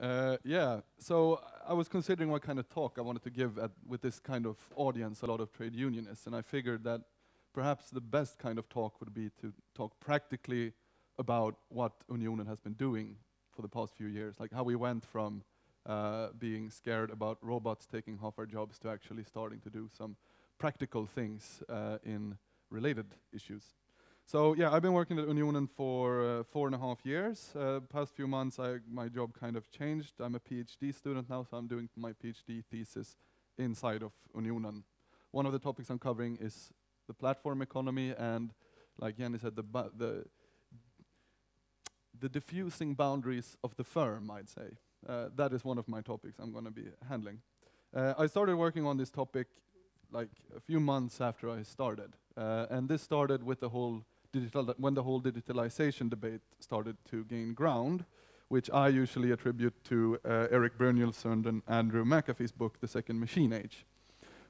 Uh, yeah, so I was considering what kind of talk I wanted to give at, with this kind of audience, a lot of trade unionists, and I figured that perhaps the best kind of talk would be to talk practically about what Unionen has been doing for the past few years, like how we went from uh, being scared about robots taking half our jobs to actually starting to do some practical things uh, in related issues. So yeah, I've been working at Unionen for uh, four and a half years. Uh, past few months, I, my job kind of changed. I'm a PhD student now, so I'm doing my PhD thesis inside of Unionen. One of the topics I'm covering is the platform economy and, like Jenny said, the, the, the diffusing boundaries of the firm, I'd say. Uh, that is one of my topics I'm going to be handling. Uh, I started working on this topic like a few months after I started, uh, and this started with the whole digital when the whole digitalization debate started to gain ground, which I usually attribute to uh, Erik Brynjolfsson and Andrew McAfee's book, The Second Machine Age,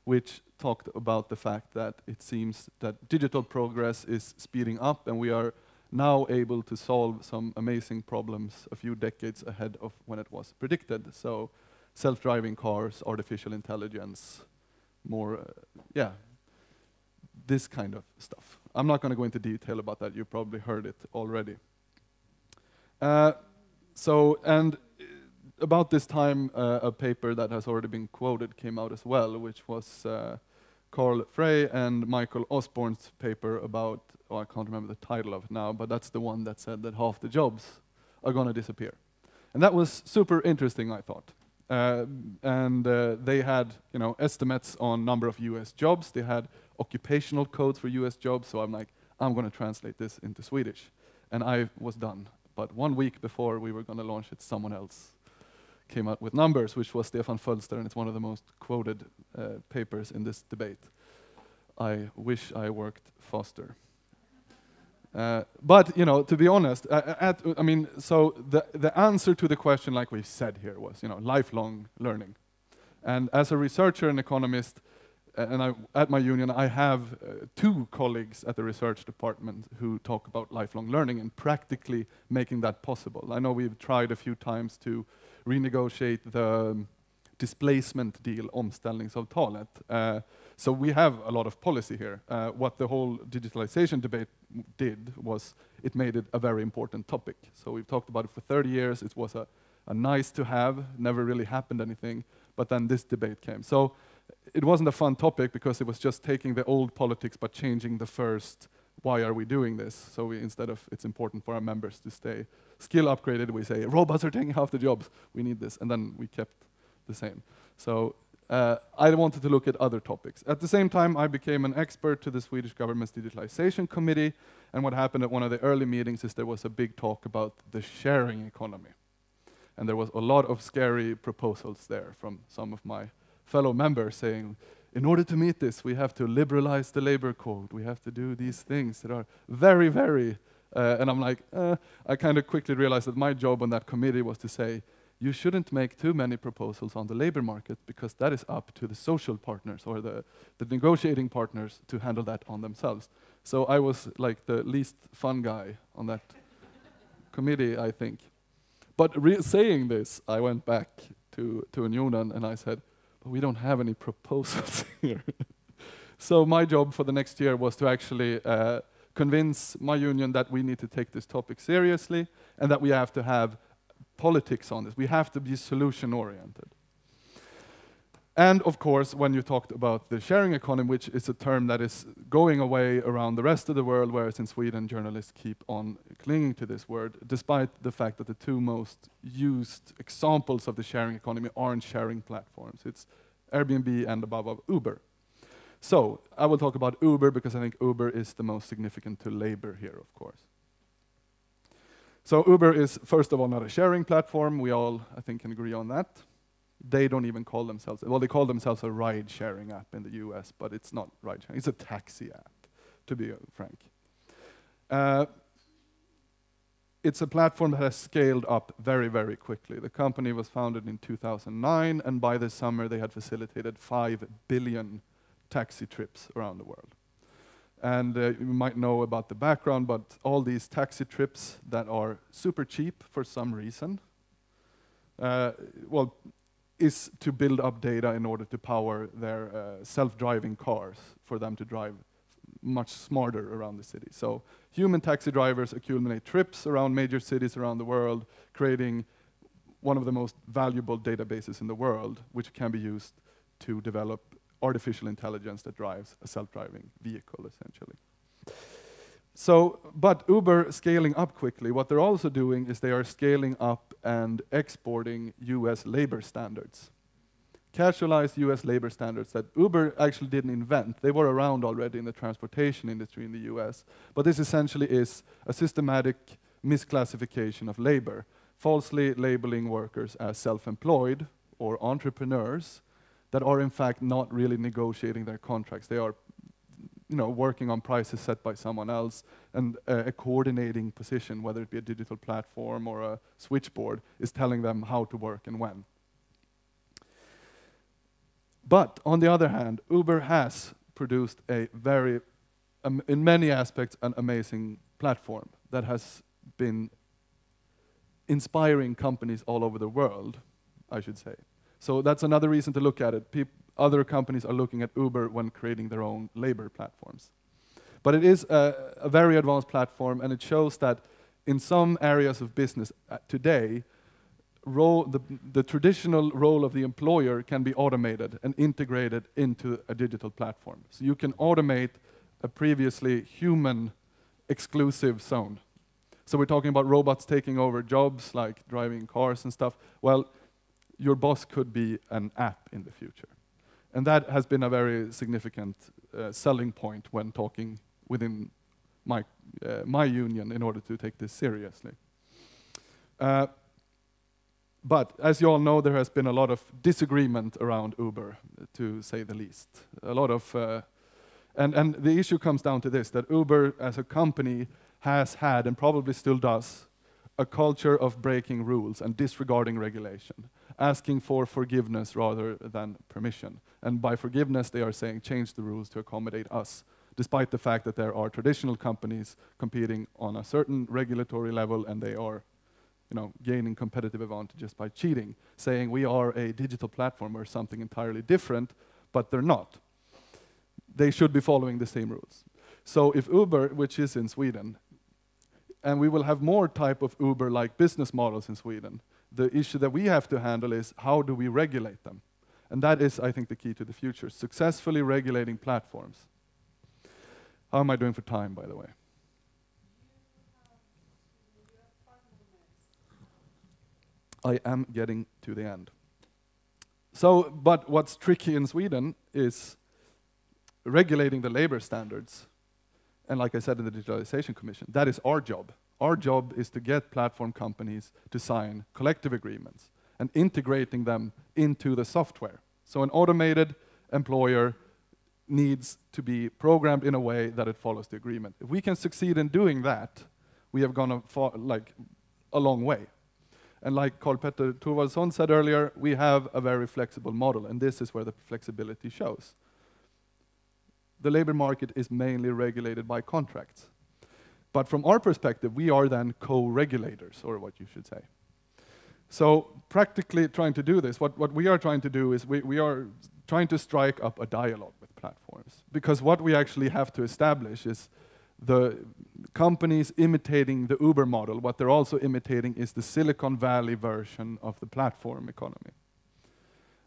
which talked about the fact that it seems that digital progress is speeding up and we are now able to solve some amazing problems a few decades ahead of when it was predicted. So self-driving cars, artificial intelligence, more, uh, yeah, this kind of stuff. I'm not going to go into detail about that. You probably heard it already. Uh, so, and about this time, uh, a paper that has already been quoted came out as well, which was uh, Carl Frey and Michael Osborne's paper about, oh, I can't remember the title of it now, but that's the one that said that half the jobs are going to disappear. And that was super interesting, I thought. Uh, and uh, they had, you know, estimates on number of US jobs. They had occupational codes for US jobs, so I'm like, I'm going to translate this into Swedish. And I was done. But one week before we were going to launch it, someone else came out with numbers, which was Stefan Fölster, and it's one of the most quoted uh, papers in this debate. I wish I worked faster. Uh, but you know, to be honest, uh, at, I mean, so the the answer to the question, like we said here, was you know lifelong learning. And as a researcher and economist, and I, at my union, I have uh, two colleagues at the research department who talk about lifelong learning and practically making that possible. I know we've tried a few times to renegotiate the um, displacement deal, omställningsavtalet. Uh, so we have a lot of policy here. Uh, what the whole digitalization debate did was it made it a very important topic. So we've talked about it for 30 years. It was a, a nice to have, never really happened anything, but then this debate came. So it wasn't a fun topic because it was just taking the old politics but changing the first why are we doing this? So we, instead of it's important for our members to stay skill upgraded, we say robots are taking half the jobs. We need this, and then we kept the same. So uh, I wanted to look at other topics. At the same time, I became an expert to the Swedish government's digitalization committee. And what happened at one of the early meetings is there was a big talk about the sharing economy. And there was a lot of scary proposals there from some of my fellow member saying, in order to meet this, we have to liberalize the labor code. We have to do these things that are very, very. Uh, and I'm like, uh, I kind of quickly realized that my job on that committee was to say, you shouldn't make too many proposals on the labor market because that is up to the social partners or the, the negotiating partners to handle that on themselves. So I was like the least fun guy on that committee, I think. But saying this, I went back to, to Unionen and I said, but we don't have any proposals here. so my job for the next year was to actually uh, convince my union that we need to take this topic seriously and that we have to have politics on this. We have to be solution oriented. And of course, when you talked about the sharing economy, which is a term that is going away around the rest of the world, whereas in Sweden journalists keep on clinging to this word, despite the fact that the two most used examples of the sharing economy aren't sharing platforms. It's Airbnb and above all Uber. So I will talk about Uber because I think Uber is the most significant to labor here, of course. So Uber is, first of all, not a sharing platform. We all, I think, can agree on that. They don't even call themselves, well, they call themselves a ride sharing app in the US, but it's not ride sharing, it's a taxi app, to be frank. Uh, it's a platform that has scaled up very, very quickly. The company was founded in 2009, and by this summer they had facilitated 5 billion taxi trips around the world. And uh, you might know about the background, but all these taxi trips that are super cheap for some reason, uh, well, is to build up data in order to power their uh, self-driving cars for them to drive much smarter around the city. So human taxi drivers accumulate trips around major cities around the world, creating one of the most valuable databases in the world, which can be used to develop artificial intelligence that drives a self-driving vehicle, essentially. So, but Uber scaling up quickly, what they're also doing is they are scaling up and exporting US labor standards. Casualized US labor standards that Uber actually didn't invent. They were around already in the transportation industry in the US. But this essentially is a systematic misclassification of labor, falsely labeling workers as self-employed or entrepreneurs that are in fact not really negotiating their contracts. They are you know, working on prices set by someone else and uh, a coordinating position, whether it be a digital platform or a switchboard, is telling them how to work and when. But on the other hand, Uber has produced a very, um, in many aspects, an amazing platform that has been inspiring companies all over the world, I should say. So that's another reason to look at it. Other companies are looking at Uber when creating their own labor platforms. But it is a, a very advanced platform, and it shows that in some areas of business uh, today, role, the, the traditional role of the employer can be automated and integrated into a digital platform. So you can automate a previously human exclusive zone. So we're talking about robots taking over jobs like driving cars and stuff. Well, your boss could be an app in the future. And that has been a very significant uh, selling point when talking within my, uh, my union in order to take this seriously. Uh, but as you all know, there has been a lot of disagreement around Uber, to say the least. A lot of, uh, and, and the issue comes down to this, that Uber as a company has had, and probably still does, a culture of breaking rules and disregarding regulation, asking for forgiveness rather than permission. And by forgiveness, they are saying change the rules to accommodate us, despite the fact that there are traditional companies competing on a certain regulatory level and they are you know, gaining competitive advantages by cheating, saying we are a digital platform or something entirely different, but they're not. They should be following the same rules. So if Uber, which is in Sweden, and we will have more type of Uber-like business models in Sweden. The issue that we have to handle is how do we regulate them? And that is, I think, the key to the future, successfully regulating platforms. How am I doing for time, by the way? I am getting to the end. So, but what's tricky in Sweden is regulating the labor standards and like I said in the Digitalization Commission, that is our job. Our job is to get platform companies to sign collective agreements and integrating them into the software. So an automated employer needs to be programmed in a way that it follows the agreement. If we can succeed in doing that, we have gone a, like, a long way. And like Karl-Petter Thorwaldsson said earlier, we have a very flexible model, and this is where the flexibility shows the labor market is mainly regulated by contracts. But from our perspective, we are then co-regulators, or what you should say. So practically trying to do this, what, what we are trying to do is we, we are trying to strike up a dialogue with platforms. Because what we actually have to establish is the companies imitating the Uber model, what they're also imitating is the Silicon Valley version of the platform economy.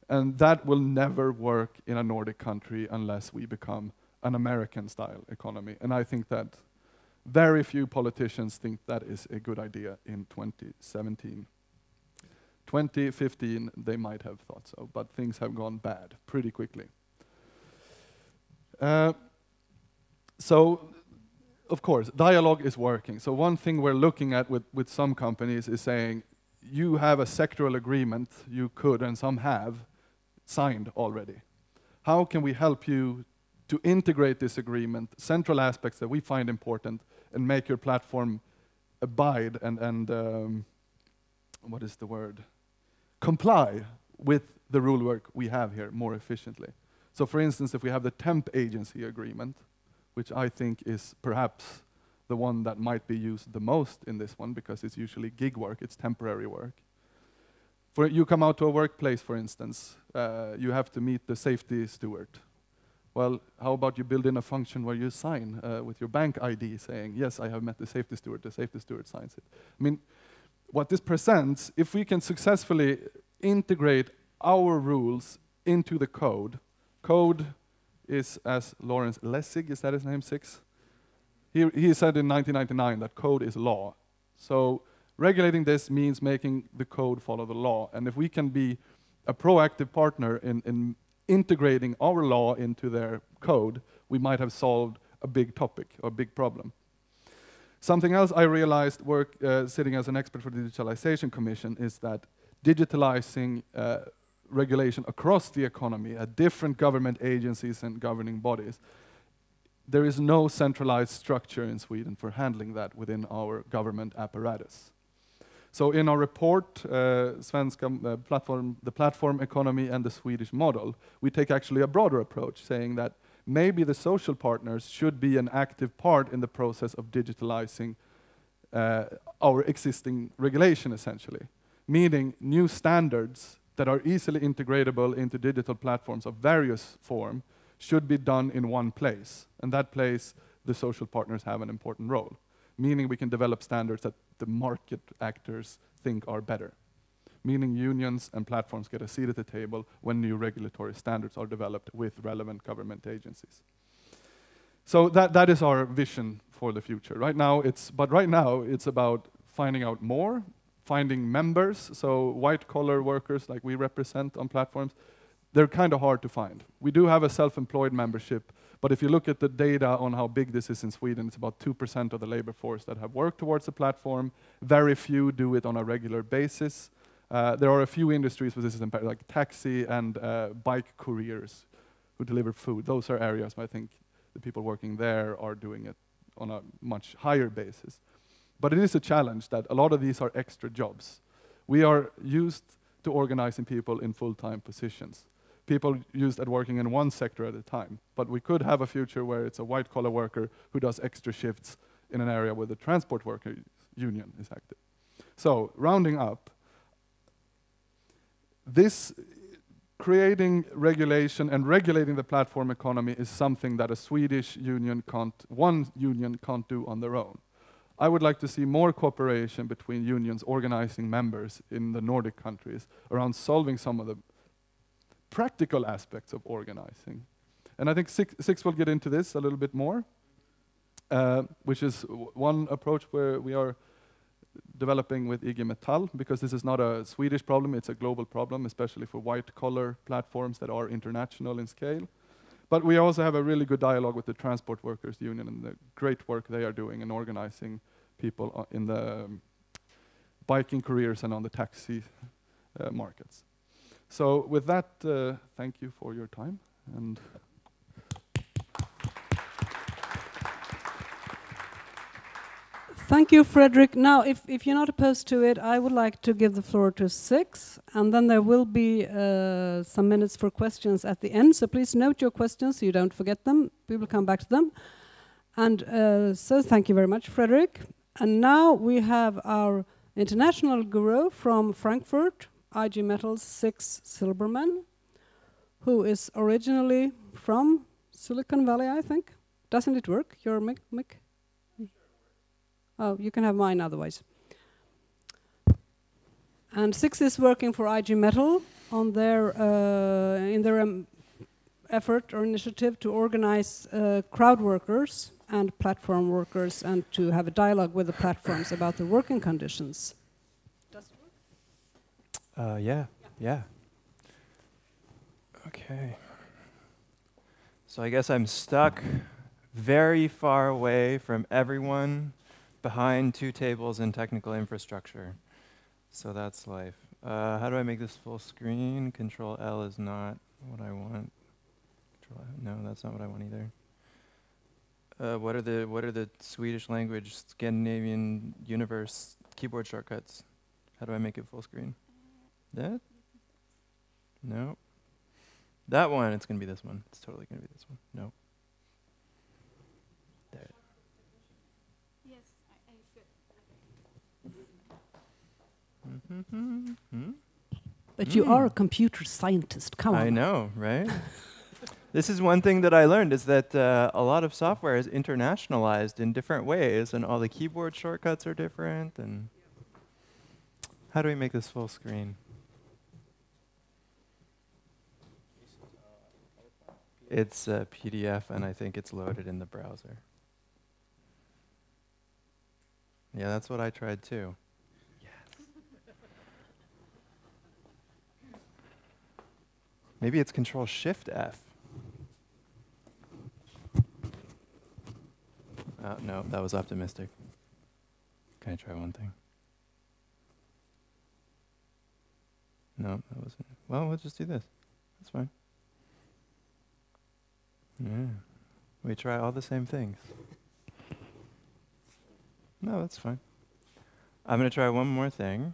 And that will never work in a Nordic country unless we become an American style economy. And I think that very few politicians think that is a good idea in 2017. 2015, they might have thought so, but things have gone bad pretty quickly. Uh, so, of course, dialogue is working. So one thing we're looking at with, with some companies is saying, you have a sectoral agreement, you could, and some have, signed already. How can we help you to integrate this agreement, central aspects that we find important, and make your platform abide and, and um, what is the word? Comply with the rule work we have here more efficiently. So for instance, if we have the temp agency agreement, which I think is perhaps the one that might be used the most in this one because it's usually gig work, it's temporary work. For you come out to a workplace, for instance, uh, you have to meet the safety steward. Well, how about you build in a function where you sign uh, with your bank ID saying, yes, I have met the safety steward, the safety steward signs it. I mean, what this presents, if we can successfully integrate our rules into the code, code is, as Lawrence Lessig, is that his name, Six? He, he said in 1999 that code is law. So regulating this means making the code follow the law. And if we can be a proactive partner in, in integrating our law into their code, we might have solved a big topic or a big problem. Something else I realized work uh, sitting as an expert for the Digitalization Commission is that digitalizing uh, regulation across the economy at different government agencies and governing bodies, there is no centralized structure in Sweden for handling that within our government apparatus. So in our report, uh, Svenska uh, platform, the platform economy and the Swedish model, we take actually a broader approach, saying that maybe the social partners should be an active part in the process of digitalizing uh, our existing regulation, essentially. Meaning new standards that are easily integratable into digital platforms of various form should be done in one place. And that place, the social partners have an important role meaning we can develop standards that the market actors think are better. Meaning unions and platforms get a seat at the table when new regulatory standards are developed with relevant government agencies. So that, that is our vision for the future. Right now, it's, but right now, it's about finding out more, finding members, so white collar workers like we represent on platforms, they're kind of hard to find. We do have a self-employed membership, but if you look at the data on how big this is in Sweden, it's about 2% of the labor force that have worked towards the platform. Very few do it on a regular basis. Uh, there are a few industries where this is impacted, like taxi and uh, bike couriers who deliver food. Those are areas where I think the people working there are doing it on a much higher basis. But it is a challenge that a lot of these are extra jobs. We are used to organizing people in full-time positions people used at working in one sector at a time. But we could have a future where it's a white collar worker who does extra shifts in an area where the transport worker union is active. So, rounding up, this creating regulation and regulating the platform economy is something that a Swedish union can't, one union can't do on their own. I would like to see more cooperation between unions organizing members in the Nordic countries around solving some of the practical aspects of organizing. And I think Six, Six will get into this a little bit more, uh, which is one approach where we are developing with IG Metall, because this is not a Swedish problem, it's a global problem, especially for white-collar platforms that are international in scale. But we also have a really good dialogue with the Transport Workers Union and the great work they are doing in organizing people uh, in the um, biking careers and on the taxi uh, markets. So with that, uh, thank you for your time. and. Thank you, Fredrik. Now, if, if you're not opposed to it, I would like to give the floor to Six, and then there will be uh, some minutes for questions at the end. So please note your questions so you don't forget them. We will come back to them. And uh, so thank you very much, Fredrik. And now we have our international guru from Frankfurt, IG Metall's Six Silberman, who is originally from Silicon Valley, I think. Doesn't it work, your mic? mic? Oh, you can have mine otherwise. And Six is working for IG Metall on their uh, in their um, effort or initiative to organize uh, crowd workers and platform workers and to have a dialogue with the platforms about the working conditions. Uh, yeah, yeah. Okay. So I guess I'm stuck very far away from everyone behind two tables in technical infrastructure. So that's life. Uh, how do I make this full screen? Control L is not what I want. Control no, that's not what I want either. Uh, what are the what are the Swedish language Scandinavian universe keyboard shortcuts? How do I make it full screen? That? No. That one, it's going to be this one. It's totally going to be this one. No. There. Yes, I, I should. Mm -hmm. But you are a Mm. computer scientist. Come on. I know, right? this is one thing that I learned is that uh, a lot of software is internationalized in different ways, and all the keyboard shortcuts are different. And how do we make this full screen? It's a PDF, and I think it's loaded in the browser. Yeah, that's what I tried too. Yes. Maybe it's Control Shift F. Oh, no, that was optimistic. Can I try one thing? No, that wasn't. Well, we'll just do this. That's fine. Yeah. We try all the same things. No, that's fine. I'm going to try one more thing.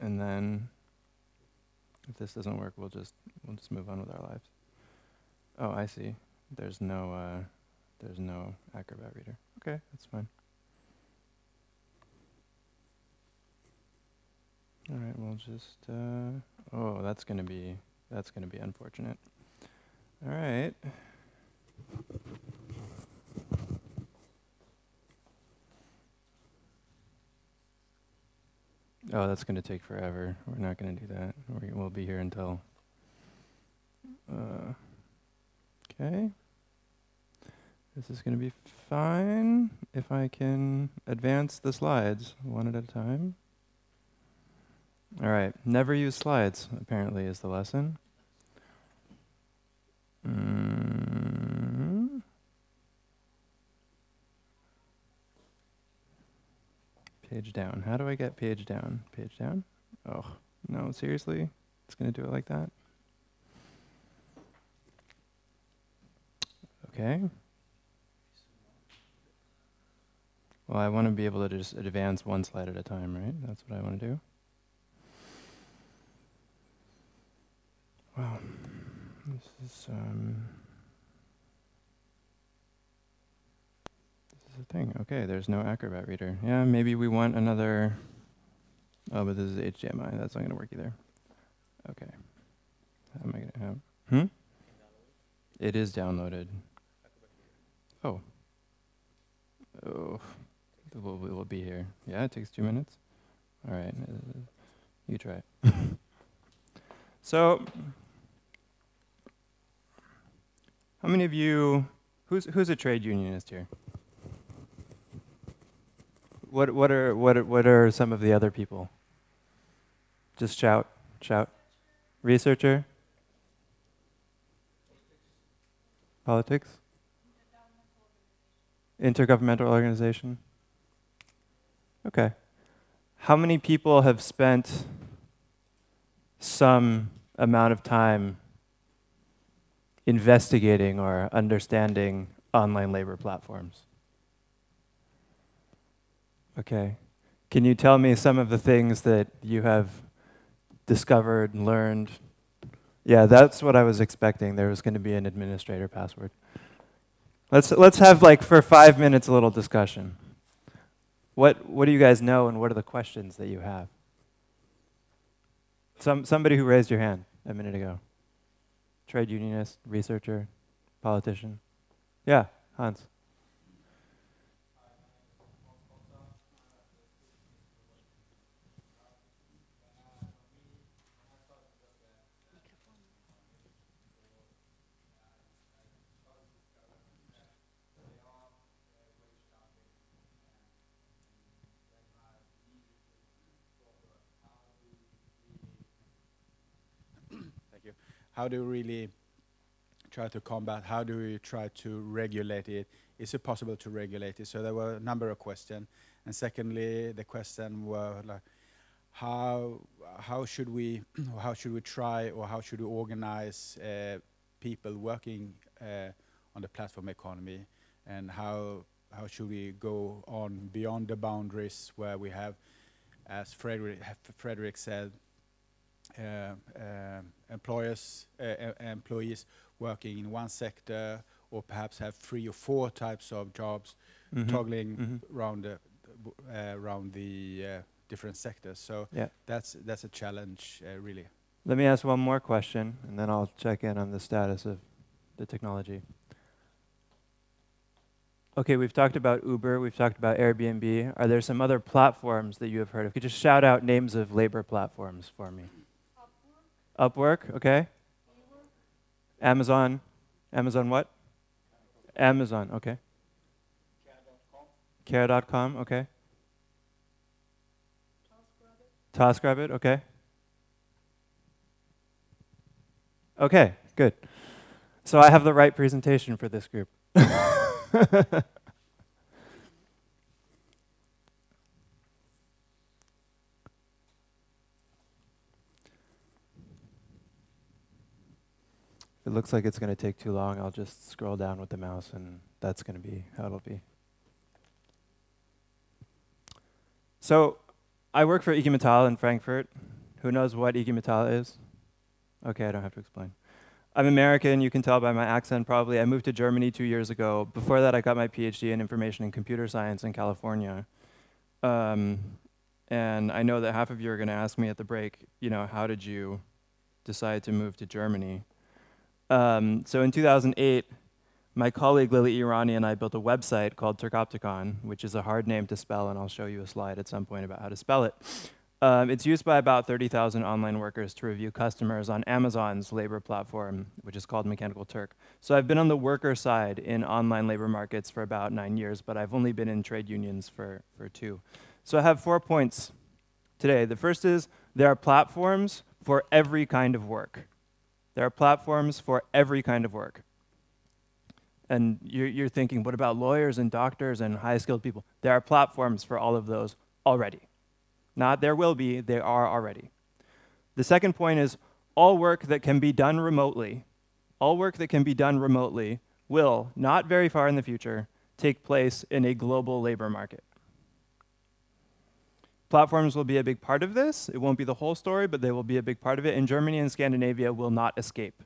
And then if this doesn't work, we'll just we'll just move on with our lives. Oh, I see. There's no uh, there's no Acrobat reader. Okay, that's fine. All right, we'll just. Uh, oh, that's gonna be that's gonna be unfortunate. All right. Oh, that's going to take forever. We're not going to do that. we we'll be here until. Uh, okay. This is going to be fine if I can advance the slides one at a time. All right. Never use slides, apparently, is the lesson. Mm. Page down. How do I get page down? Page down? Oh, no, seriously? It's going to do it like that? Okay. Well, I want to be able to just advance one slide at a time, right? That's what I want to do. Wow. Is, um, this is a thing. Okay, there's no Acrobat reader. Yeah, maybe we want another. Oh, but this is HDMI. That's not going to work either. Okay. How am I going to have? Hmm? It is downloaded. Oh. Oh. We'll, we'll be here. Yeah, it takes two minutes. All right. You try so, how many of you, who's, who's a trade unionist here? What, what, are, what, are, what are some of the other people? Just shout, shout. Researcher? Politics? Intergovernmental organization? Okay. How many people have spent some amount of time investigating or understanding online labor platforms? Okay. Can you tell me some of the things that you have discovered and learned? Yeah, that's what I was expecting. There was going to be an administrator password. Let's let's have like for 5 minutes a little discussion. What what do you guys know and what are the questions that you have? Some somebody who raised your hand a minute ago. Trade unionist, researcher, politician. Yeah, Hans. How do we really try to combat? How do we try to regulate it? Is it possible to regulate it? So there were a number of questions. And secondly, the question were like, how how should we how should we try or how should we organize uh, people working uh, on the platform economy, and how how should we go on beyond the boundaries where we have, as Fredrik Fredrik said, employers, uh, uh, employees working in one sector, or perhaps have three or four types of jobs Mhm. toggling Mhm. around the uh, around the uh, different sectors. So Yeah. that's that's a challenge, uh, really. Let me ask one more question, and then I'll check in on the status of the technology. Okay, we've talked about Uber, we've talked about Airbnb. Are there some other platforms that you have heard of? Could you just shout out names of labor platforms for me? Upwork. Okay. Amazon. Amazon what? Amazon, okay. Care.com, okay. TaskRabbit, okay. Okay, good. So I have the right presentation for this group. it looks like it's going to take too long, I'll just scroll down with the mouse and that's going to be how it'll be. So I work for IG Metall in Frankfurt. Who knows what IG Metall is? Okay, I don't have to explain. I'm American, you can tell by my accent probably. I moved to Germany two years ago. Before that, I got my PhD in information and computer science in California. Um, and I know that half of you are going to ask me at the break, you know, how did you decide to move to Germany? Um, so in 2008, my colleague Lily Irani and I built a website called Turkopticon, which is a hard name to spell, and I'll show you a slide at some point about how to spell it. Um, it's used by about 30,000 online workers to review customers on Amazon's labor platform, which is called Mechanical Turk. So I've been on the worker side in online labor markets for about nine years, but I've only been in trade unions for, for two. So I have four points today. The first is there are platforms for every kind of work. There are platforms for every kind of work. And you're, you're thinking, what about lawyers and doctors and high skilled people? There are platforms for all of those already. Not there will be, they are already. The second point is all work that can be done remotely, all work that can be done remotely will, not very far in the future, take place in a global labor market. Platforms will be a big part of this. It won't be the whole story, but they will be a big part of it, and Germany and Scandinavia will not escape.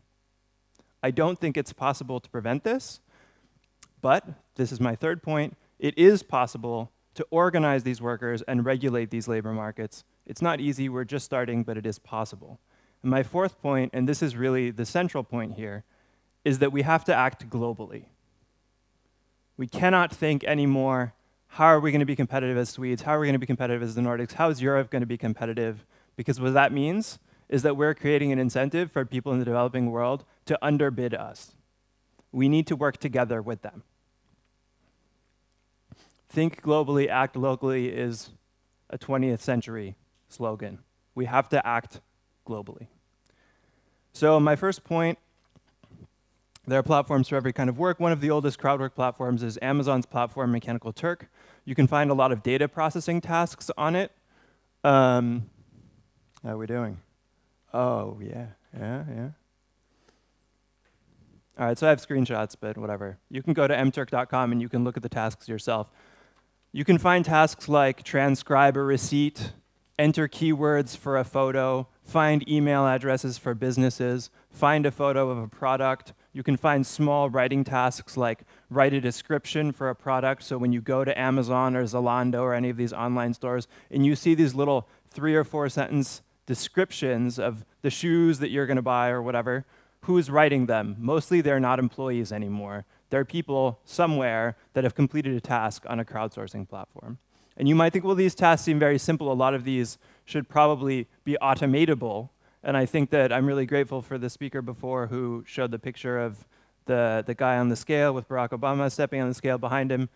I don't think it's possible to prevent this, but this is my third point. It is possible to organize these workers and regulate these labor markets. It's not easy, we're just starting, but it is possible. And my fourth point, and this is really the central point here, is that we have to act globally. We cannot think anymore, how are we going to be competitive as Swedes? How are we going to be competitive as the Nordics? How is Europe going to be competitive? Because what that means is that we're creating an incentive for people in the developing world to underbid us. We need to work together with them. Think globally, act locally is a 20th century slogan. We have to act globally. So, my first point there are platforms for every kind of work. One of the oldest crowdwork platforms is Amazon's platform, Mechanical Turk. You can find a lot of data processing tasks on it. Um, how are we doing? Oh, yeah, yeah, yeah. All right, so I have screenshots, but whatever. You can go to mturk.com and you can look at the tasks yourself. You can find tasks like transcribe a receipt, enter keywords for a photo, find email addresses for businesses, find a photo of a product. You can find small writing tasks like write a description for a product. So when you go to Amazon or Zalando or any of these online stores and you see these little three or four sentence descriptions of the shoes that you're going to buy or whatever, who's writing them? Mostly they're not employees anymore. They're people somewhere that have completed a task on a crowdsourcing platform. And you might think, well, these tasks seem very simple. A lot of these should probably be automatable. And I think that I'm really grateful for the speaker before who showed the picture of the, the guy on the scale with Barack Obama stepping on the scale behind him.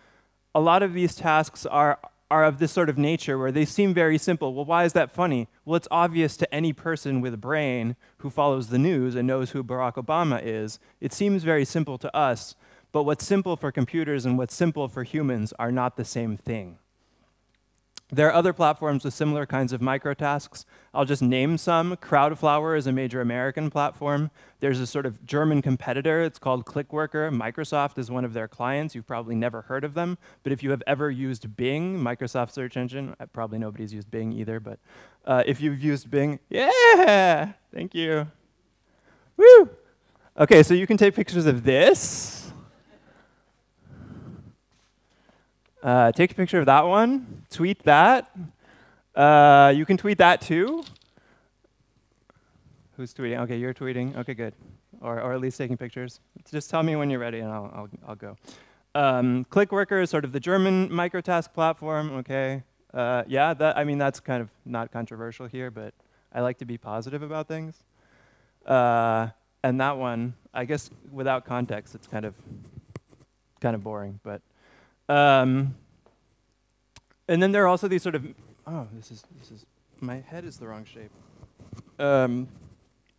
A lot of these tasks are, are of this sort of nature where they seem very simple. Well, why is that funny? Well, it's obvious to any person with a brain who follows the news and knows who Barack Obama is. It seems very simple to us, but what's simple for computers and what's simple for humans are not the same thing. There are other platforms with similar kinds of microtasks. I'll just name some. Crowdflower is a major American platform. There's a sort of German competitor. It's called ClickWorker. Microsoft is one of their clients. You've probably never heard of them. But if you have ever used Bing, Microsoft search engine, uh, probably nobody's used Bing either, but uh, if you've used Bing, yeah, thank you. Woo! Okay, so you can take pictures of this. Uh, take a picture of that one, tweet that. Uh, you can tweet that too. Who's tweeting? Okay, you're tweeting. Okay, good. Or, or at least taking pictures. Just tell me when you're ready and I'll, I'll, I'll go. Um, ClickWorker is sort of the German microtask platform. Okay. Uh, yeah, that, I mean, that's kind of not controversial here, but I like to be positive about things. Uh, and that one, I guess without context, it's kind of kind of boring. But um, and then there are also these sort of oh, this is this is my head is the wrong shape. Um,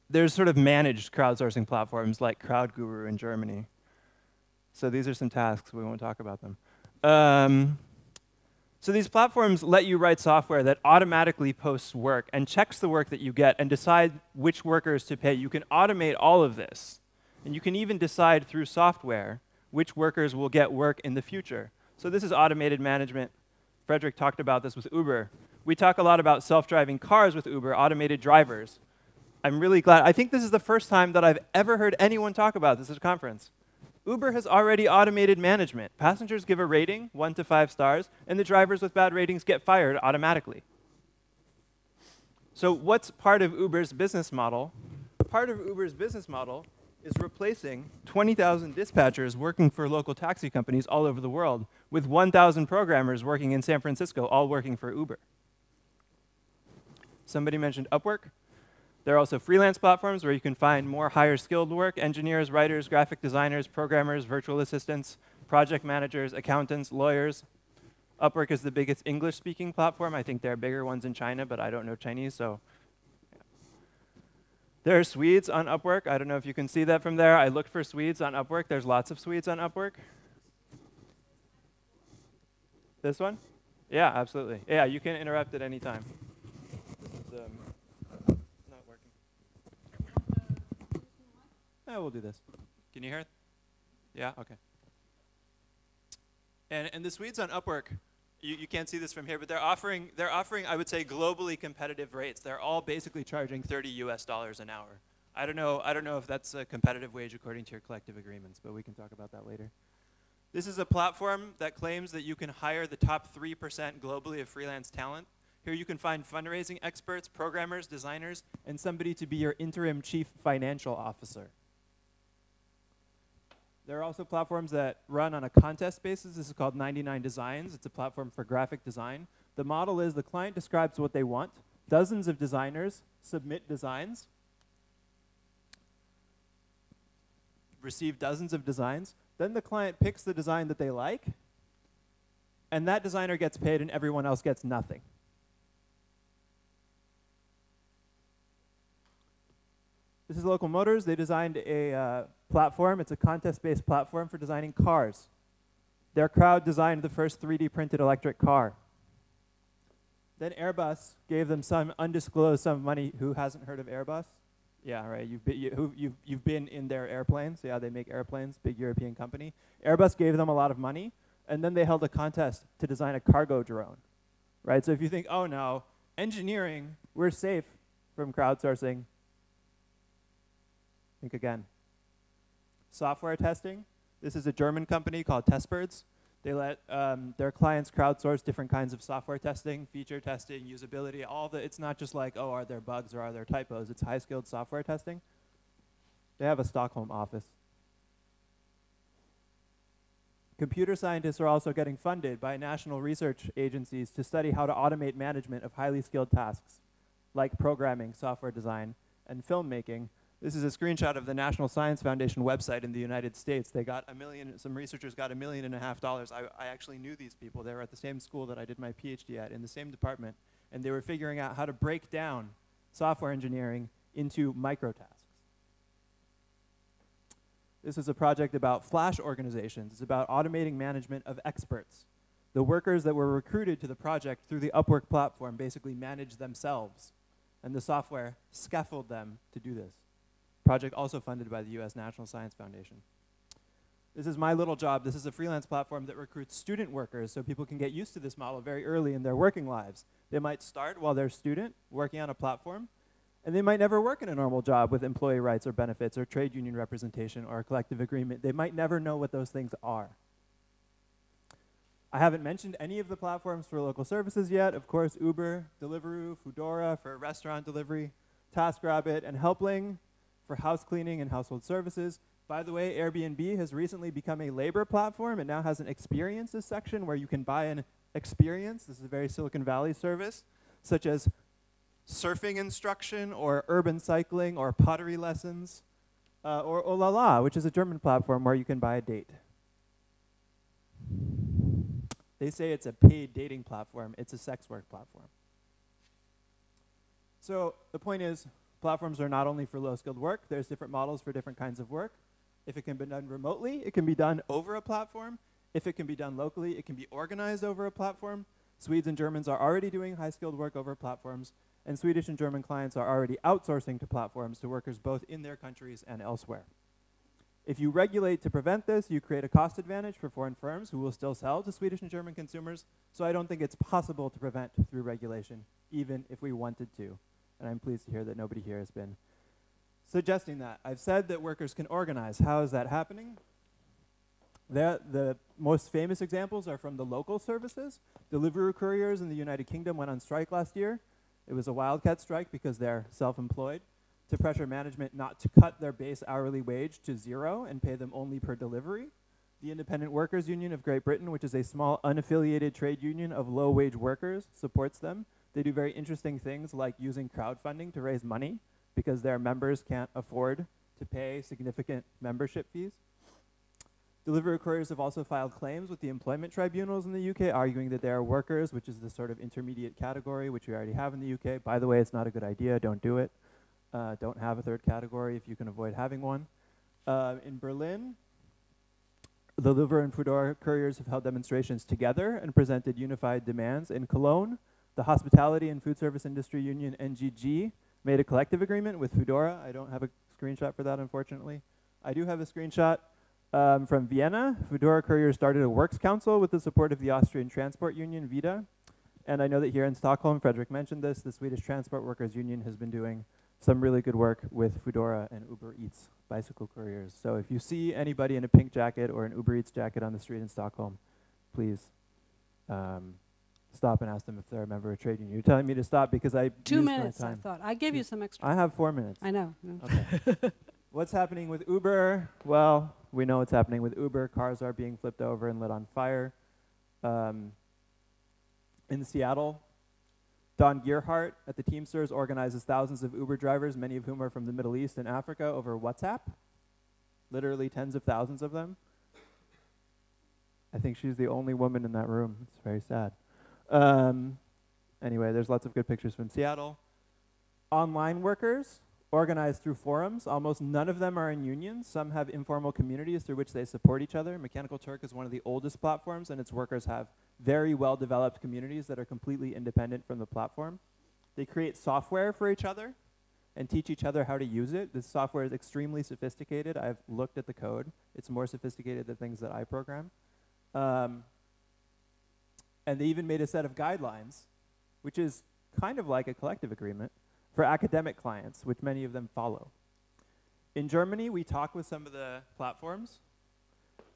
there's sort of managed crowdsourcing platforms like CrowdGuru in Germany. So these are some tasks. We won't talk about them. Um, so these platforms let you write software that automatically posts work and checks the work that you get and decide which workers to pay. You can automate all of this. And you can even decide through software which workers will get work in the future. So this is automated management. Fredrik talked about this with Uber. We talk a lot about self-driving cars with Uber, automated drivers. I'm really glad. I think this is the first time that I've ever heard anyone talk about this at a conference. Uber has already automated management. Passengers give a rating, one to five stars, and the drivers with bad ratings get fired automatically. So what's part of Uber's business model? Part of Uber's business model is replacing 20,000 dispatchers working for local taxi companies all over the world with 1,000 programmers working in San Francisco, all working for Uber. Somebody mentioned Upwork. There are also freelance platforms where you can find more higher skilled work, engineers, writers, graphic designers, programmers, virtual assistants, project managers, accountants, lawyers. Upwork is the biggest English speaking platform. I think there are bigger ones in China, but I don't know Chinese, so. There are Swedes on Upwork. I don't know if you can see that from there. I looked for Swedes on Upwork. There's lots of Swedes on Upwork. This one? Yeah, absolutely. Yeah, you can interrupt at any time. Um, yeah, we'll do this. Can you hear it? Yeah? Okay. And, and the Swedes on Upwork, you, you can't see this from here, but they're offering, they're offering, I would say, globally competitive rates. They're all basically charging 30 US dollars an hour. I don't know, I don't know if that's a competitive wage according to your collective agreements, but we can talk about that later. This is a platform that claims that you can hire the top 3% globally of freelance talent. Here you can find fundraising experts, programmers, designers, and somebody to be your interim chief financial officer. There are also platforms that run on a contest basis. This is called 99 Designs. It's a platform for graphic design. The model is the client describes what they want. Dozens of designers submit designs, receive dozens of designs. Then the client picks the design that they like, and that designer gets paid and everyone else gets nothing. This is Local Motors. They designed a uh, platform. It's a contest-based platform for designing cars. Their crowd designed the first 3D printed electric car. Then Airbus gave them some undisclosed sum of money. Who hasn't heard of Airbus? Yeah, right. You've been, you, who, you've, you've been in their airplanes. Yeah, they make airplanes, big European company. Airbus gave them a lot of money, and then they held a contest to design a cargo drone. Right? So if you think, oh no, engineering, we're safe from crowdsourcing, think again. Software testing. This is a German company called Testbirds. They let um, their clients crowdsource different kinds of software testing, feature testing, usability, all the, it's not just like, oh, are there bugs or are there typos? It's high-skilled software testing. They have a Stockholm office. Computer scientists are also getting funded by national research agencies to study how to automate management of highly skilled tasks, like programming, software design, and filmmaking, this is a screenshot of the National Science Foundation website in the United States. They got a million, some researchers got a million and a half dollars. I, I actually knew these people. They were at the same school that I did my PhD at, in the same department. And they were figuring out how to break down software engineering into microtasks. This is a project about Flash organizations. It's about automating management of experts. The workers that were recruited to the project through the Upwork platform basically managed themselves, and the software scaffolded them to do this. Project also funded by the U.S. National Science Foundation. This is MyLittleJob. This is a freelance platform that recruits student workers so people can get used to this model very early in their working lives. They might start while they're a student working on a platform, and they might never work in a normal job with employee rights or benefits or trade union representation or a collective agreement. They might never know what those things are. I haven't mentioned any of the platforms for local services yet. Of course, Uber, Deliveroo, Foodora for restaurant delivery, TaskRabbit, and Helpling for house cleaning and household services. By the way, Airbnb has recently become a labor platform. It now has an experiences section where you can buy an experience. This is a very Silicon Valley service, such as surfing instruction or urban cycling or pottery lessons, uh, or Ohlala, which is a German platform where you can buy a date. They say it's a paid dating platform. It's a sex work platform. So the point is, platforms are not only for low-skilled work. There's different models for different kinds of work. If it can be done remotely, it can be done over a platform. If it can be done locally, it can be organized over a platform. Swedes and Germans are already doing high-skilled work over platforms, and Swedish and German clients are already outsourcing to platforms to workers both in their countries and elsewhere. If you regulate to prevent this, you create a cost advantage for foreign firms who will still sell to Swedish and German consumers. So I don't think it's possible to prevent through regulation, even if we wanted to. And I'm pleased to hear that nobody here has been suggesting that. I've said that workers can organize. How is that happening? The, most famous examples are from the local services. Deliveroo couriers in the United Kingdom went on strike last year. It was a wildcat strike because they're self-employed to pressure management not to cut their base hourly wage to zero and pay them only per delivery. The Independent Workers Union of Great Britain, which is a small unaffiliated trade union of low-wage workers, supports them. They do very interesting things like using crowdfunding to raise money because their members can't afford to pay significant membership fees. Delivery couriers have also filed claims with the employment tribunals in the UK, arguing that they are workers, which is the sort of intermediate category, which we already have in the UK. By the way, it's not a good idea. Don't do it. Uh, don't have a third category if you can avoid having one. Uh, in Berlin, the Deliveroo and Foodora couriers have held demonstrations together and presented unified demands. In Cologne, the Hospitality and Food Service Industry Union, NGG, made a collective agreement with Foodora. I don't have a screenshot for that, unfortunately. I do have a screenshot um, from Vienna. Foodora couriers started a works council with the support of the Austrian Transport Union, VIDA. And I know that here in Stockholm, Fredrik mentioned this, the Swedish Transport Workers Union has been doing some really good work with Foodora and Uber Eats bicycle couriers. So if you see anybody in a pink jacket or an Uber Eats jacket on the street in Stockholm, please um, stop and ask them if they're a member of trade union. You're telling me to stop because I Two used minutes, I thought. I gave you some extra. I have four minutes. I know. no. Okay. what's happening with Uber? Well, we know what's happening with Uber. Cars are being flipped over and lit on fire. Um, in Seattle, Dawn Gearhart at the Teamsters organizes thousands of Uber drivers, many of whom are from the Middle East and Africa, over WhatsApp. Literally tens of thousands of them. I think she's the only woman in that room. It's very sad. Um, anyway, there's lots of good pictures from Seattle. Online workers organized through forums. Almost none of them are in unions. Some have informal communities through which they support each other. Mechanical Turk is one of the oldest platforms, and its workers have very well developed communities that are completely independent from the platform. They create software for each other and teach each other how to use it. This software is extremely sophisticated. I've looked at the code. It's more sophisticated than things that I program. Um, and they even made a set of guidelines, which is kind of like a collective agreement for academic clients, which many of them follow. In Germany, we talk with some of the platforms.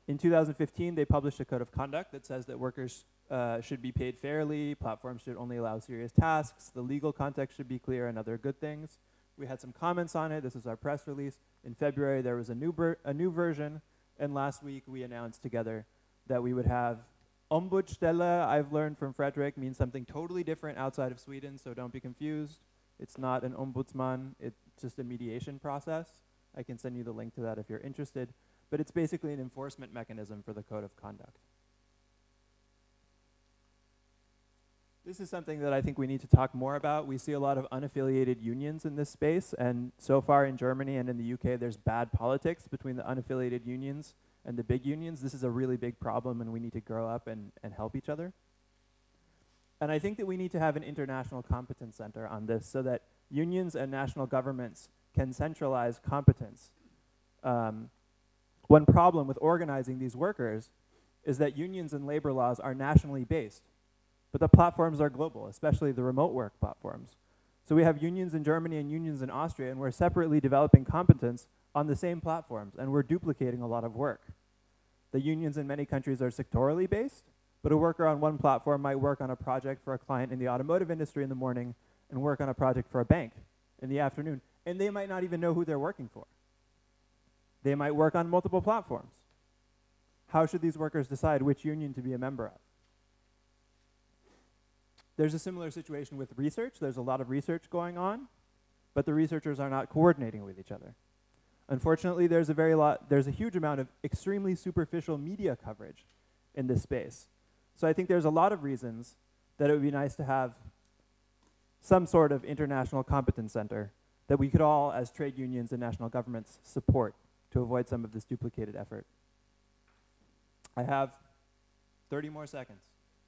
In 2015, they published a code of conduct that says that workers uh, should be paid fairly, platforms should only allow serious tasks, the legal context should be clear, and other good things. We had some comments on it. This is our press release. In February, there was a new, a new version, and last week we announced together that we would have Ombudsstelle, I've learned from Fredrik, means something totally different outside of Sweden, so don't be confused. It's not an ombudsman, it's just a mediation process. I can send you the link to that if you're interested. But it's basically an enforcement mechanism for the code of conduct. This is something that I think we need to talk more about. We see a lot of unaffiliated unions in this space, and so far in Germany and in the UK, there's bad politics between the unaffiliated unions and the big unions. This is a really big problem, and we need to grow up and, and help each other. And I think that we need to have an international competence center on this so that unions and national governments can centralize competence. Um, one problem with organizing these workers is that unions and labor laws are nationally based, but the platforms are global, especially the remote work platforms. So we have unions in Germany and unions in Austria, and we're separately developing competence on the same platforms, and we're duplicating a lot of work. The unions in many countries are sectorally based, But a worker on one platform might work on a project for a client in the automotive industry in the morning and work on a project for a bank in the afternoon. And they might not even know who they're working for. They might work on multiple platforms. How should these workers decide which union to be a member of? There's a similar situation with research. There's a lot of research going on, but the researchers are not coordinating with each other. Unfortunately, there's a very lot, there's a huge amount of extremely superficial media coverage in this space. So I think there's a lot of reasons that it would be nice to have some sort of international competence center that we could all, as trade unions and national governments, support to avoid some of this duplicated effort. I have 30 more seconds.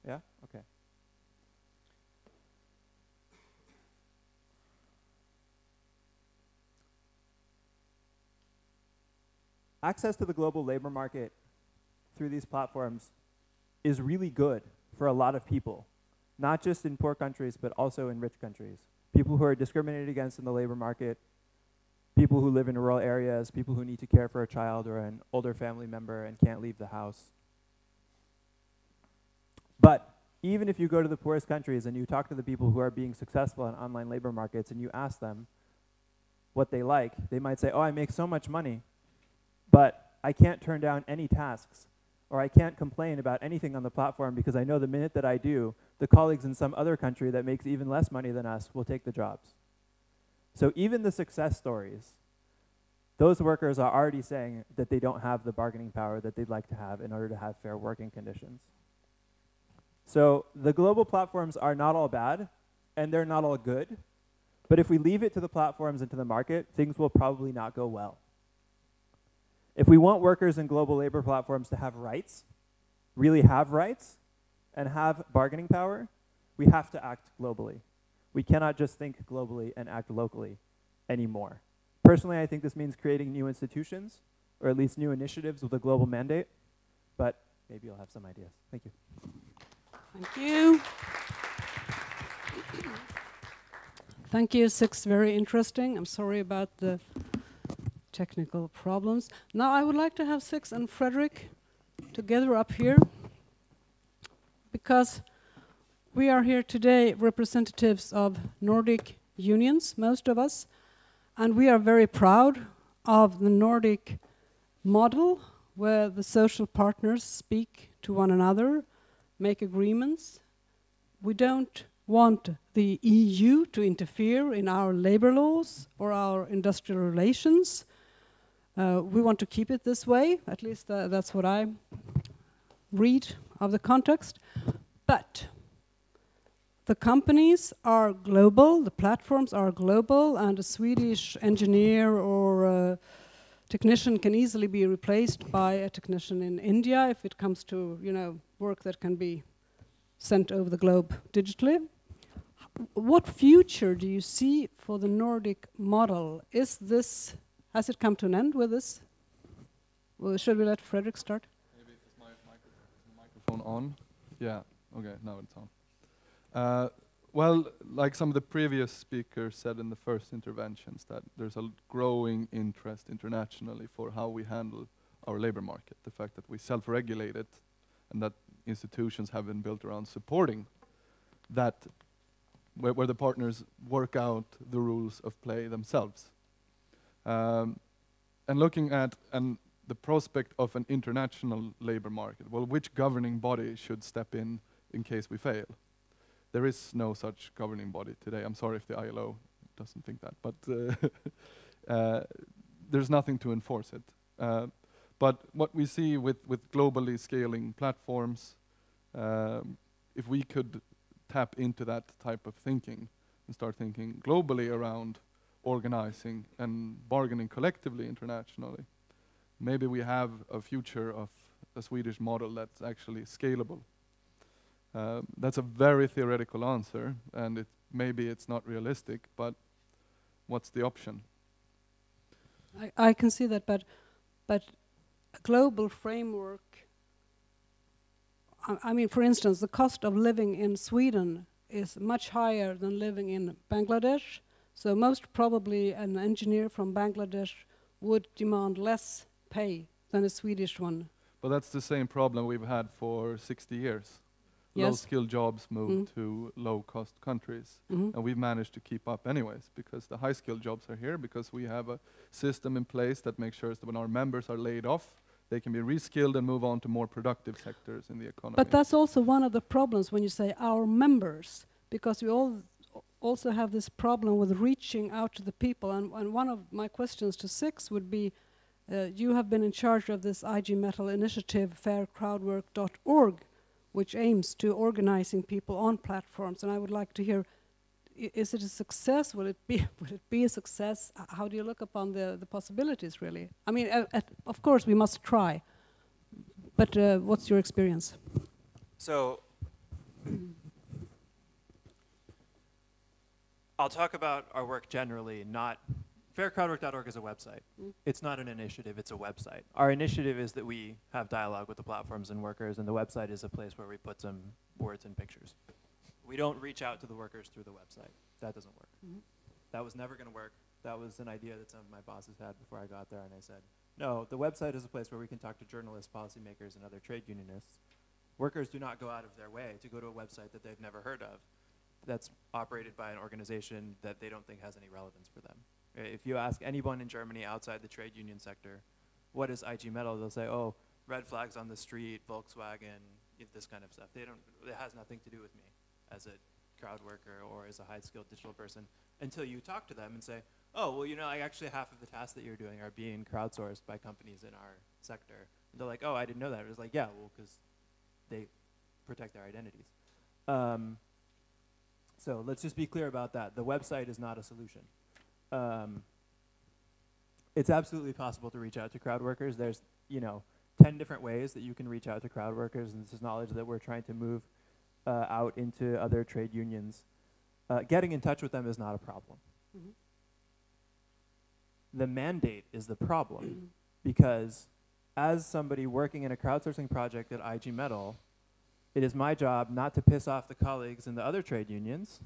Yeah? Okay. Access to the global labor market through these platforms is really good for a lot of people, not just in poor countries, but also in rich countries. People who are discriminated against in the labor market, people who live in rural areas, people who need to care for a child or an older family member and can't leave the house. But even if you go to the poorest countries and you talk to the people who are being successful in online labor markets and you ask them what they like, they might say, oh, I make so much money, but I can't turn down any tasks or I can't complain about anything on the platform because I know the minute that I do, the colleagues in some other country that makes even less money than us will take the jobs. So even the success stories, those workers are already saying that they don't have the bargaining power that they'd like to have in order to have fair working conditions. So the global platforms are not all bad, and they're not all good. But if we leave it to the platforms and to the market, things will probably not go well. If we want workers in global labor platforms to have rights, really have rights, and have bargaining power, we have to act globally. We cannot just think globally and act locally anymore. Personally, I think this means creating new institutions, or at least new initiatives with a global mandate, but maybe you'll have some ideas. Thank you. Thank you. Thank you, Six, very interesting. I'm sorry about the technical problems. Now I would like to have Six and Fredrik together up here because we are here today representatives of Nordic unions, most of us, and we are very proud of the Nordic model where the social partners speak to one another, make agreements. We don't want the EU to interfere in our labor laws or our industrial relations. Uh, we want to keep it this way, at least uh, that's what I read of the context. But the companies are global, the platforms are global, and a Swedish engineer or a technician can easily be replaced by a technician in India if it comes to you know work that can be sent over the globe digitally. What future do you see for the Nordic model? Is this has it come to an end with this? Well, should we let Fredrik start? Maybe is my microphone on? Yeah. Okay. Now it's on. Uh, well, like some of the previous speakers said in the first interventions, that there's a growing interest internationally for how we handle our labor market. The fact that we self-regulate it, and that institutions have been built around supporting that, where the partners work out the rules of play themselves. Um, and looking at and the prospect of an international labor market, well, which governing body should step in in case we fail? There is no such governing body today. I'm sorry if the ILO doesn't think that, but uh, uh, there's nothing to enforce it. Uh, but what we see with, with globally scaling platforms, um, if we could tap into that type of thinking and start thinking globally around organizing and bargaining collectively internationally. Maybe we have a future of a Swedish model that's actually scalable. Uh, that's a very theoretical answer, and it, maybe it's not realistic, but what's the option? I, I can see that, but, but a global framework, I, I mean, for instance, the cost of living in Sweden is much higher than living in Bangladesh, so most probably an engineer from Bangladesh would demand less pay than a Swedish one. But that's the same problem we've had for 60 years. Low-skilled jobs move Mm. to low cost countries. Mhm. And we've managed to keep up anyways because the high skilled jobs are here because we have a system in place that makes sure that when our members are laid off, they can be reskilled and move on to more productive sectors in the economy. But that's also one of the problems when you say our members, because we all also have this problem with reaching out to the people. And, and one of my questions to Six would be, uh, you have been in charge of this IG Metall initiative, faircrowdwork.org, which aims to organizing people on platforms. And I would like to hear, is it a success? Will it be? Will it be a success? How do you look upon the, the possibilities, really? I mean, of course, we must try. But uh, what's your experience? So I'll talk about our work generally, not faircrowdwork.org is a website. Mm. It's not an initiative, it's a website. Our initiative is that we have dialogue with the platforms and workers, and the website is a place where we put some words and pictures. We don't reach out to the workers through the website. That doesn't work. Mhm. That was never going to work. That was an idea that some of my bosses had before I got there, and I said, no, the website is a place where we can talk to journalists, policymakers, and other trade unionists. Workers do not go out of their way to go to a website that they've never heard of that's operated by an organization that they don't think has any relevance for them. If you ask anyone in Germany outside the trade union sector, what is IG Metall, they'll say, oh, red flags on the street, Volkswagen, this kind of stuff. They don't, it has nothing to do with me as a crowd worker or as a high skilled digital person until you talk to them and say, oh, well, you know, like actually half of the tasks that you're doing are being crowdsourced by companies in our sector. And they're like, oh, I didn't know that. It was like, yeah, well, because they protect their identities. Um, so let's just be clear about that. The website is not a solution. Um, it's absolutely possible to reach out to crowd workers. There's, you know, 10 different ways that you can reach out to crowd workers, and this is knowledge that we're trying to move uh, out into other trade unions. Uh, getting in touch with them is not a problem. Mhm. The mandate is the problem because as somebody working in a crowdsourcing project at IG Metall, it is my job not to piss off the colleagues in the other trade unions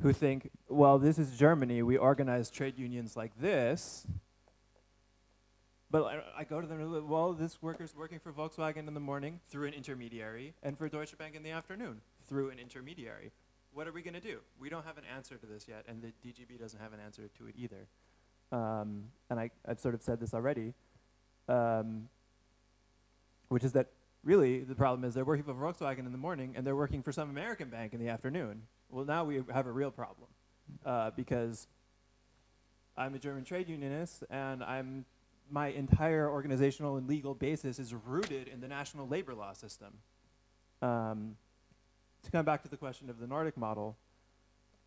who think, well, this is Germany, we organize trade unions like this. But I, I go to them, well, this worker's working for Volkswagen in the morning through an intermediary, and for Deutsche Bank in the afternoon through an intermediary. What are we going to do? We don't have an answer to this yet, and the DGB doesn't have an answer to it either. Um, and I, I've sort of said this already, um, which is that really the problem is they're working for Volkswagen in the morning and they're working for some American bank in the afternoon. Well, now we have a real problem uh, because I'm a German trade unionist and I'm my entire organizational and legal basis is rooted in the national labor law system. Um, to come back to the question of the Nordic model,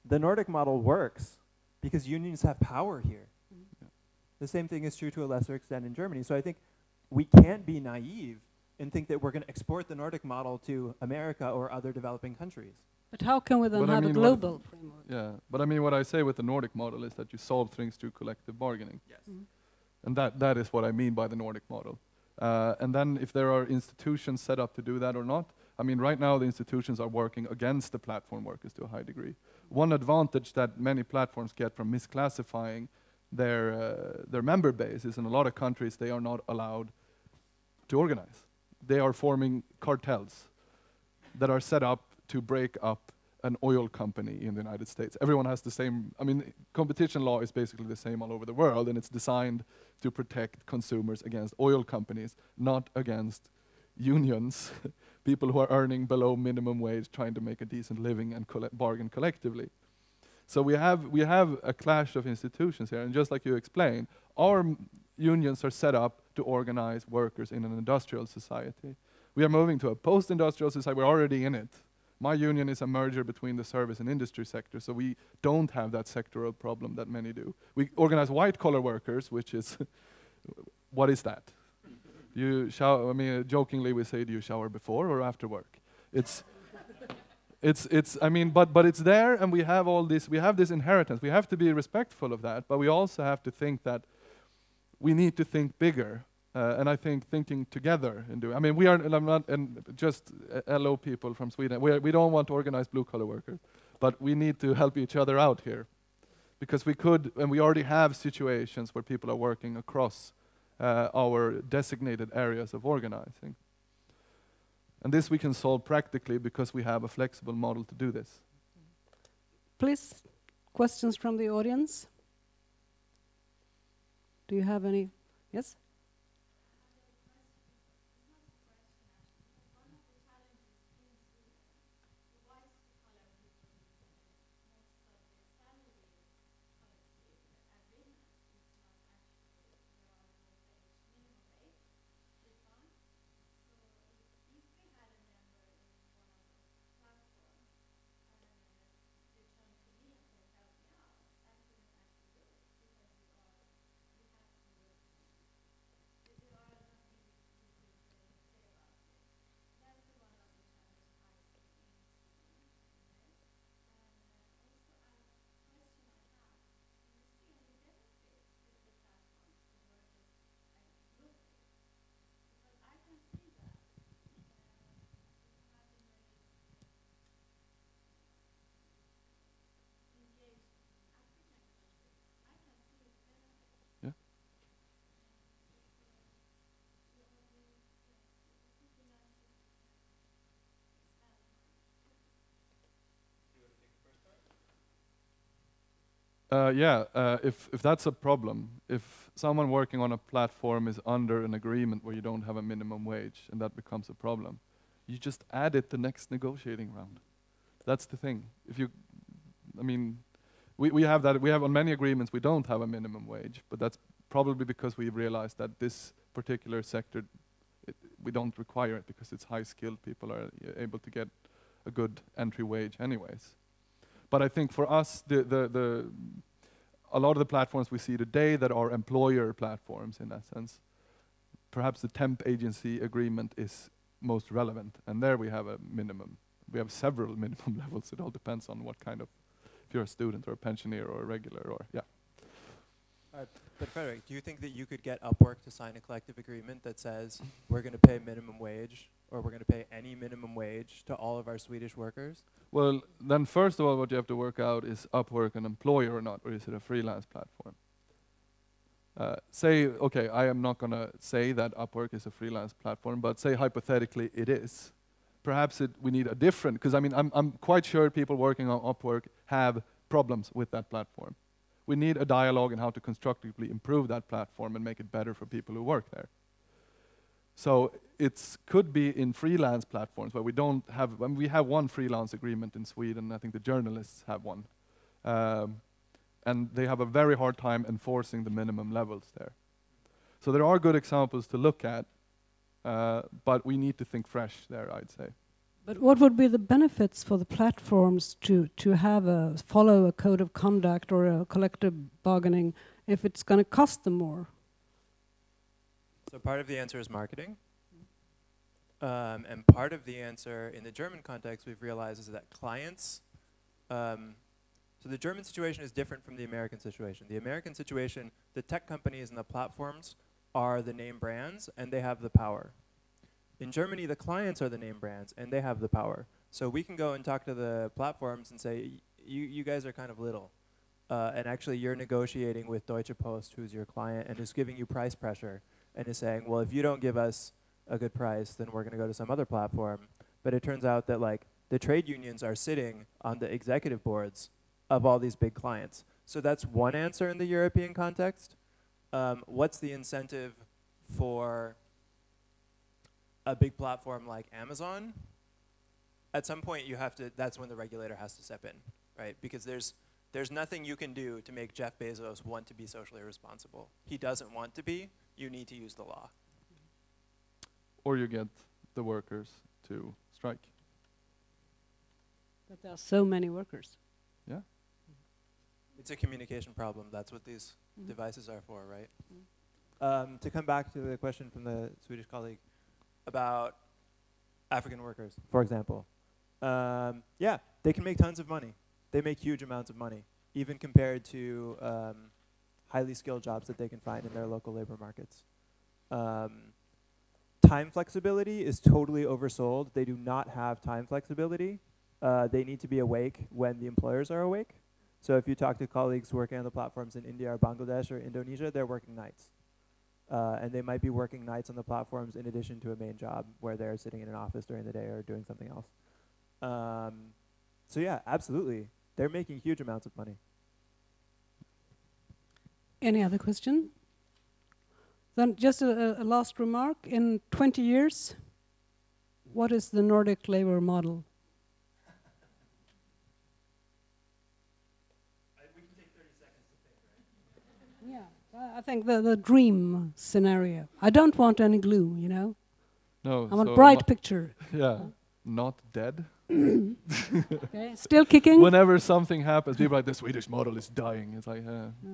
the Nordic model works because unions have power here. The same thing is true to a lesser extent in Germany. So I think we can't be naive and think that we're going to export the Nordic model to America or other developing countries. But how can we then But have a mean, what- global framework? Yeah, but I mean, what I say with the Nordic model is that you solve things through collective bargaining. Yes. Mhm. And that, that is what I mean by the Nordic model. Uh, and then if there are institutions set up to do that or not, I mean, right now the institutions are working against the platform workers to a high degree. One advantage that many platforms get from misclassifying their, uh, their member base is in a lot of countries they are not allowed to organize. They are forming cartels that are set up to break up an oil company in the United States. Everyone has the same, I mean, competition law is basically the same all over the world, and it's designed to protect consumers against oil companies, not against unions, people who are earning below minimum wage, trying to make a decent living and colle- bargain collectively. So we have we have a clash of institutions here, and just like you explained, our unions are set up to organize workers in an industrial society. We are moving to a post-industrial society. We're already in it. My union is a merger between the service and industry sector, so we don't have that sectoral problem that many do. We organize white-collar workers, which is what is that? You shower. I mean, jokingly we say, do you shower before or after work? It's it's it's i mean but but it's there and we have all this we have this inheritance we have to be respectful of that but we also have to think that we need to think bigger uh, and i think thinking together and do i mean we are. I'm not and just uh, lo people from sweden we, are, we don't want to organize blue collar workers but we need to help each other out here because we could and we already have situations where people are working across uh, our designated areas of organizing And this we can solve practically because we have a flexible model to do this. Please, questions from the audience? Do you have any? Yes? Uh, yeah, uh, if, if that's a problem, if someone working on a platform is under an agreement where you don't have a minimum wage and that becomes a problem, you just add it the next negotiating round. That's the thing. If you, I mean, we, we have that, we have on many agreements we don't have a minimum wage, but that's probably because we realized that this particular sector, it, we don't require it because it's high skilled people are able to get a good entry wage anyways. But I think for us, the, the, the, a lot of the platforms we see today that are employer platforms in that sense, perhaps the temp agency agreement is most relevant. And there we have a minimum. We have several minimum levels. It all depends on what kind of, if you're a student or a pensioner or a regular or, yeah. But Fredrik, do you think that you could get Upwork to sign a collective agreement that says we're going to pay minimum wage or we're going to pay any minimum wage to all of our Swedish workers? Well, then first of all, what you have to work out is Upwork an employer or not, or is it a freelance platform? Uh, say, okay, I am not going to say that Upwork is a freelance platform, but say hypothetically it is. Perhaps it, we need a different, because I mean, I'm, I'm quite sure people working on Upwork have problems with that platform we need a dialogue on how to constructively improve that platform and make it better for people who work there. So it could be in freelance platforms where we don't have, when we have one freelance agreement in Sweden, I think the journalists have one. Um, and they have a very hard time enforcing the minimum levels there. So there are good examples to look at, uh, but we need to think fresh there, I'd say. But what would be the benefits for the platforms to, to have a follow a code of conduct or a collective bargaining if it's going to cost them more? So part of the answer is marketing. Um, and part of the answer in the German context we've realized is that clients, um, so the German situation is different from the American situation. The American situation, the tech companies and the platforms are the name brands and they have the power. In Germany, the clients are the name brands, and they have the power. So we can go and talk to the platforms and say, you, you guys are kind of little. Uh, and actually, you're negotiating with Deutsche Post, who's your client, and is giving you price pressure, and is saying, well, if you don't give us a good price, then we're going to go to some other platform. But it turns out that like the trade unions are sitting on the executive boards of all these big clients. So that's one answer in the European context. Um, what's the incentive for a big platform like Amazon, at some point you have to, that's when the regulator has to step in, right? Because there's, there's nothing you can do to make Jeff Bezos want to be socially responsible. He doesn't want to be, you need to use the law. Or you get the workers to strike. But there are so many workers. Yeah. It's a communication problem. That's what these mm -hmm. devices are for, right? Mm -hmm. um, to come back to the question from the Swedish colleague, about African workers, for example. Um, yeah, they can make tons of money. They make huge amounts of money, even compared to um, highly skilled jobs that they can find in their local labor markets. Um, time flexibility is totally oversold. They do not have time flexibility. Uh, they need to be awake when the employers are awake. So if you talk to colleagues working on the platforms in India or Bangladesh or Indonesia, they're working nights. uh, and they might be working nights on the platforms in addition to a main job where they're sitting in an office during the day or doing something else. Um, so yeah, absolutely, they're making huge amounts of money. Any other question? Then just a, a- a last remark. In 20 years, what is the Nordic labor model? Yeah, I- I think the, the dream scenario. I don't want any gloom, you know. No, I want so bright picture. yeah, not dead. Okay, still kicking. Whenever something happens, people are like the Swedish model is dying. It's like, uh, Yeah.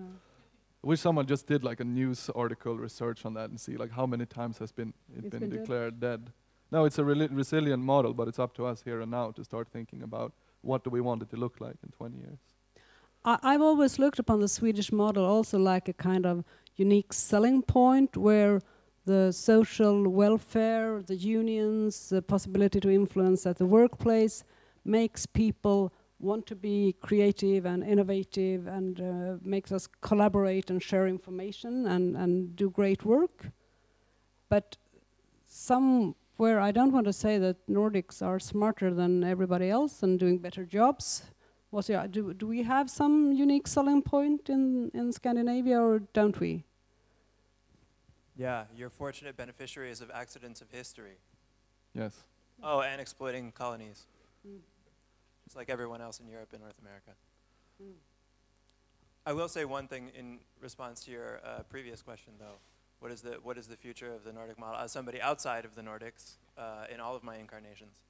I wish someone just did like a news article research on that and see like how many times has been it It's been, been declared dead. No, it's a reli- resilient model, but it's up to us here and now to start thinking about what do we want it to look like in 20 years. I, I've always looked upon the Swedish model also like a kind of unique selling point where the social welfare, the unions, the possibility to influence at the workplace makes people want to be creative and innovative and uh, makes us collaborate and share information and, and do great work. But somewhere, I don't want to say that Nordics are smarter than everybody else and doing better jobs. What's your, do, do we have some unique selling point in, in Scandinavia or don't we? Yeah, you're fortunate beneficiaries of accidents of history. Yes. Oh, and exploiting colonies. Mm. Just like everyone else in Europe and North America. Mm. I will say one thing in response to your uh, previous question, though. What is the what is the future of the Nordic model? As somebody outside of the Nordics, uh, in all of my incarnations,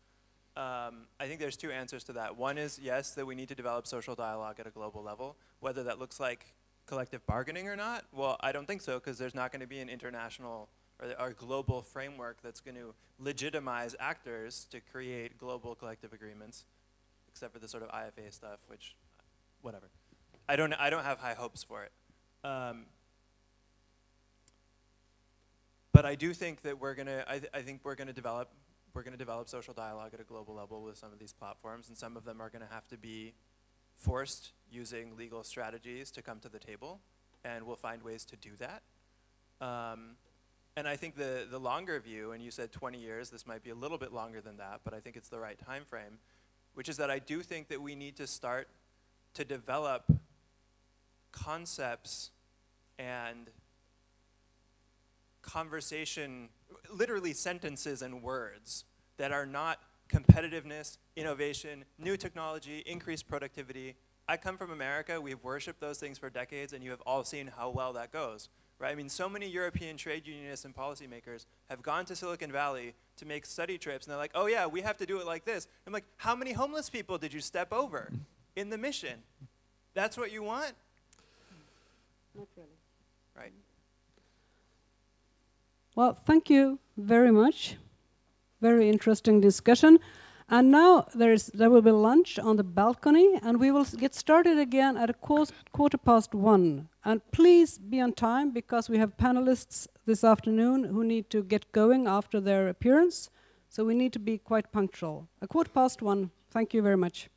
um, I think there's two answers to that. One is yes, that we need to develop social dialogue at a global level. Whether that looks like collective bargaining or not, well, I don't think so, because there's not going to be an international or, or global framework that's going to legitimize actors to create global collective agreements, except for the sort of IFA stuff, which, whatever. I don't, I don't have high hopes for it. Um, but I do think that we're gonna. I, th- I think we're gonna develop. We're gonna develop social dialogue at a global level with some of these platforms, and some of them are gonna have to be forced using legal strategies to come to the table, and we'll find ways to do that. Um, and I think the the longer view, and you said 20 years. This might be a little bit longer than that, but I think it's the right time frame. Which is that I do think that we need to start to develop concepts and conversation, literally sentences and words that are not competitiveness, innovation, new technology, increased productivity. I come from America. We've worshipped those things for decades, and you have all seen how well that goes. Right? I mean, so many European trade unionists and policymakers have gone to Silicon Valley to make study trips, and they're like, oh, yeah, we have to do it like this. I'm like, how many homeless people did you step over in the mission? That's what you want? Not really. Right. Well, thank you very much. Very interesting discussion. And now there is there will be lunch on the balcony, and we will get started again at a quar- quarter past one. And please be on time because we have panelists this afternoon who need to get going after their appearance. So we need to be quite punctual. A quarter past one. Thank you very much.